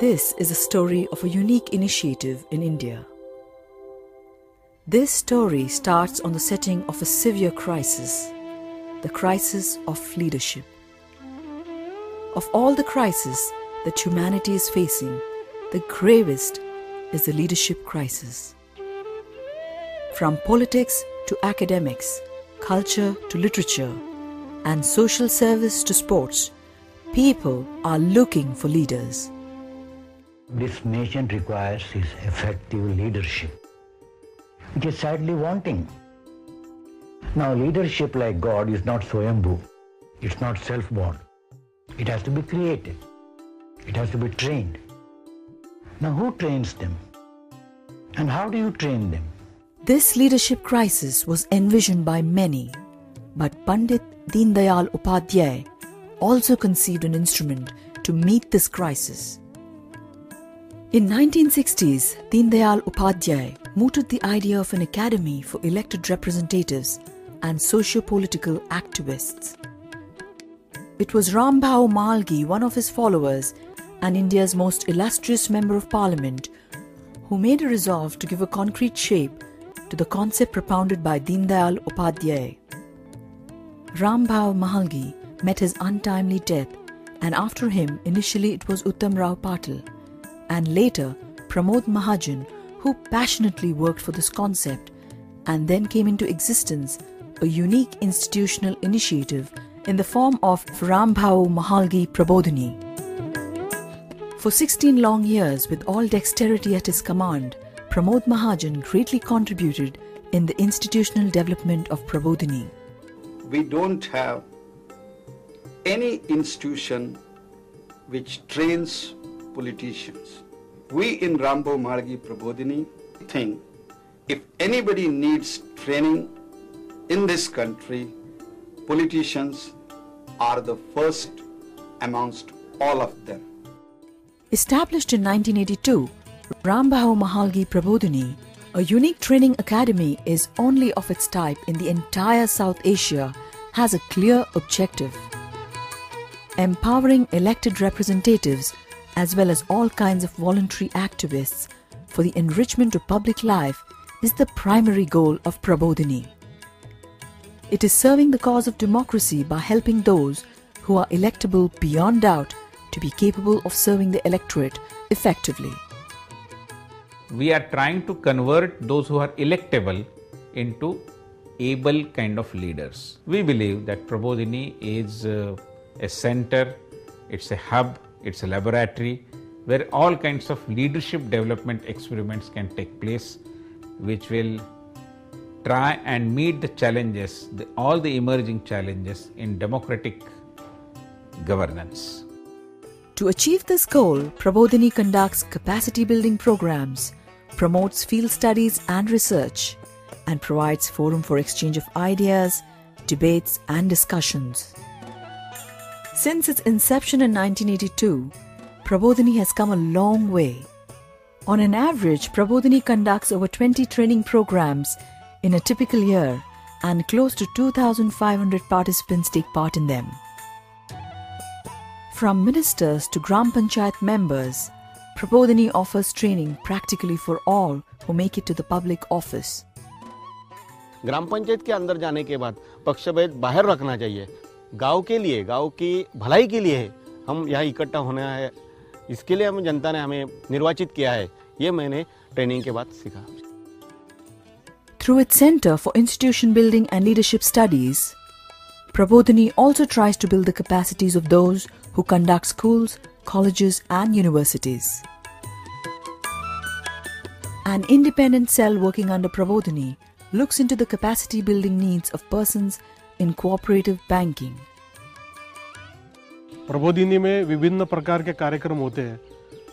This is a story of a unique initiative in India. This story starts on the setting of a severe crisis, the crisis of leadership. Of all the crises that humanity is facing, the gravest is the leadership crisis. From politics to academics, culture to literature, and social service to sports, people are looking for leaders. This nation requires is effective leadership, which is sadly wanting. Now, leadership like God is not Swayambhu. It's not self-born. It has to be created. It has to be trained. Now, who trains them? And how do you train them? This leadership crisis was envisioned by many, but Pandit Deendayal Upadhyay also conceived an instrument to meet this crisis. In 1960s, Deendayal Upadhyay mooted the idea of an academy for elected representatives and socio-political activists. It was Rambhau Mhalgi, one of his followers and India's most illustrious member of parliament, who made a resolve to give a concrete shape to the concept propounded by Deendayal Upadhyay. Rambhau Mhalgi met his untimely death and after him initially it was Uttam Rao Patil and later Pramod Mahajan who passionately worked for this concept and then came into existence a unique institutional initiative in the form of Rambhau Mhalgi Prabodhini. For 16 long years, with all dexterity at his command, Pramod Mahajan greatly contributed in the institutional development of Prabodhini. We don't have any institution which trains politicians. We in Rambhau Mhalgi Prabodhini think if anybody needs training in this country, politicians are the first amongst all of them. Established in 1982, Rambhau Mhalgi Prabodhini, a unique training academy, is only of its type in the entire South Asia, has a clear objective. Empowering elected representatives as well as all kinds of voluntary activists for the enrichment of public life is the primary goal of Prabodhini. It is serving the cause of democracy by helping those who are electable beyond doubt to be capable of serving the electorate effectively. We are trying to convert those who are electable into able kind of leaders. We believe that Prabodhini is uh, a center, it's a hub, it's a laboratory where all kinds of leadership development experiments can take place, which will try and meet the challenges, the, all the emerging challenges in democratic governance. To achieve this goal, Prabodhini conducts capacity building programs, promotes field studies and research, and provides forum for exchange of ideas, debates, and discussions. Since its inception in 1982, Prabodhini has come a long way. On an average, Prabodhini conducts over 20 training programs in a typical year, and close to 2,500 participants take part in them. From ministers to Gram Panchayat members, Prabodhini offers training practically for all who make it to the public office. ग्राम पंचायत के अंदर जाने के बाद पक्षभेद बाहर रखना चाहिए गाँव के लिए गाँव की भलाई के लिए हम यहाँ इकट्ठा होना है इसके लिए हम जनता ने हमें निर्वाचित किया है ये मैंने ट्रेनिंग के बाद सीखा Through its Center for Institution Building and Leadership Studies, Prabodhini also tries to build the capacities of those who conduct schools, colleges, and universities. An independent cell working under Prabodhini looks into the capacity building needs of persons in cooperative banking. Prabodhini में विभिन्न प्रकार के कार्यक्रम होते हैं।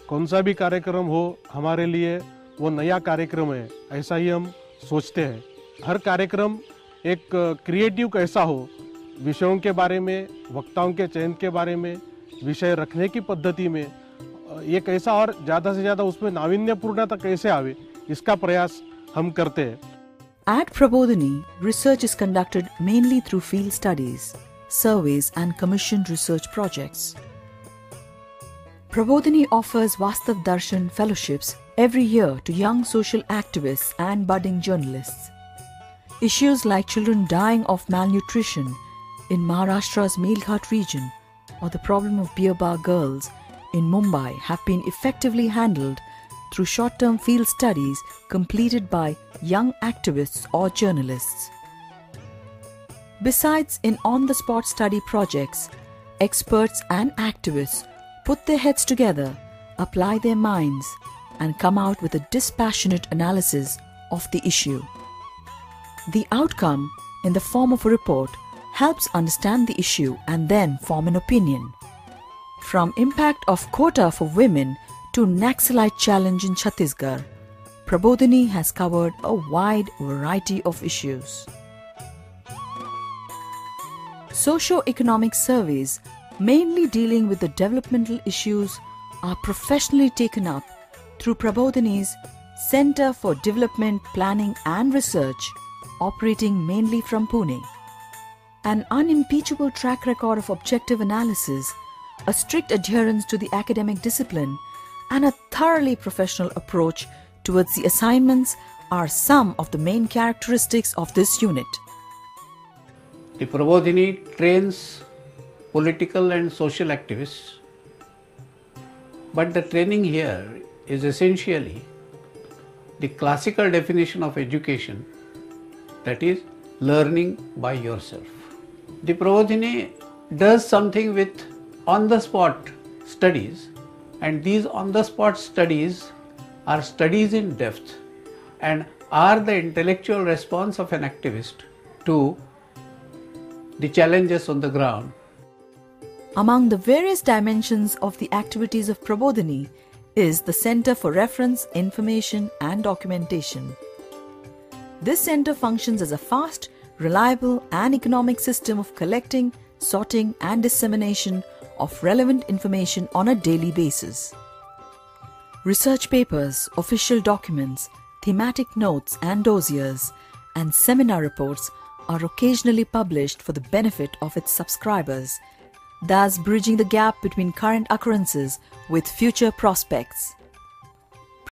कौन सा भी कार्यक्रम हो, हमारे लिए वो नया कार्यक्रम है, ऐसा ही हम सोचते हैं। हर कार्यक्रम एक क्रिएटिव कैसा हो, विषयों के बारे में, वक्ताओं के चयन के बारे में, विषय रखने की पद्धति में, ये कैसा और ज़्यादा से ज़्यादा उसमें नाविन्यपूर्णता कैसे आवे, इसका प्रयास हम करते हैं। At Prabodhini, research is conducted mainly through field studies, surveys, and commissioned research projects. Prabodhini offers Vastav Darshan fellowships every year to young social activists and budding journalists. Issues like children dying of malnutrition in Maharashtra's Melghat region or the problem of beer bar girls in Mumbai have been effectively handled through short term field studies completed by young activists or journalists. Besides, in on the spot study projects, experts and activists put their heads together, apply their minds, and come out with a dispassionate analysis of the issue. The outcome, in the form of a report, helps understand the issue and then form an opinion. From impact of quota for women to Naxalite challenge in Chhattisgarh, Prabodhini has covered a wide variety of issues. Socio-economic surveys, mainly dealing with the developmental issues, are professionally taken up through Prabodhini's Center for Development Planning and Research, operating mainly from Pune. An unimpeachable track record of objective analysis, a strict adherence to the academic discipline, and a thoroughly professional approach towards the assignments are some of the main characteristics of this unit. The Prabodhini trains political and social activists, but the training here is essentially the classical definition of education that is learning by yourself. The Prabodhini does something with on the spot studies, and these on the spot studies are studies in depth and are the intellectual response of an activist to the challenges on the ground. Among the various dimensions of the activities of Prabodhini is the Center for Reference, Information and Documentation. This center functions as a fast, reliable, and economic system of collecting, sorting, and dissemination of relevant information on a daily basis. Research papers, official documents, thematic notes and dossiers, and seminar reports are occasionally published for the benefit of its subscribers, thus bridging the gap between current occurrences with future prospects.